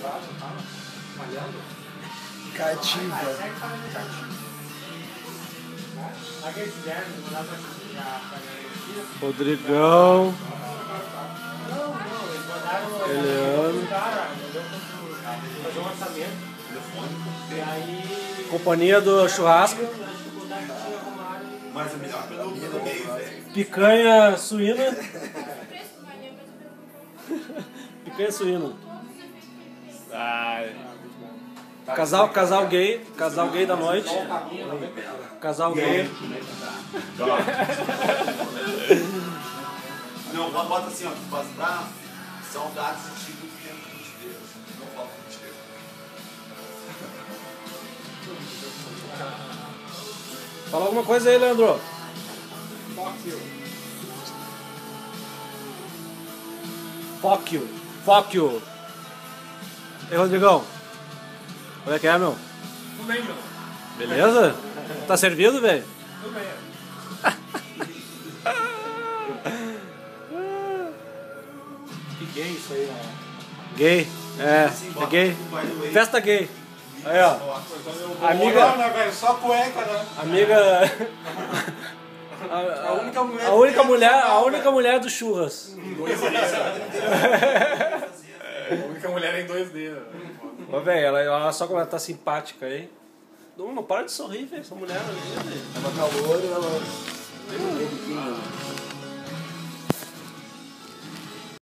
churrasco, tá? Malhando. Cativa. Pra garantia. Rodrigão. Não, não, eles mandaram Eliano. Fazer um orçamento. E aí. Companhia do churrasco. Mas é melhor pelo pelo meio, velho. Picanha suína. Picanha suína. Ai. Casal, casal gay. Casal gay da noite. Casal gay. Não, bota- bota assim, ó, faz pra saudades de tempo que te deu. Não falta que te deu. Fala alguma coisa aí, Leandro. Fuck you. Fuck you. Fuck you. Ei, Rodrigão. Como é que é, meu? Tudo bem, meu? Beleza? Tá servido, velho? Tudo bem. Que gay isso aí, né? Gay. É, é gay. Festa gay. Aí, ó. Amiga. Né? Só cueca, né? Amiga. A, A única mulher a única mulher, a única mulher dos churras. A única mulher em 2D. né? Ô, velho, ela, ela só como ela tá simpática aí. Não, não para de sorrir, velho. Essa mulher ali, velho. Tava calor, ela.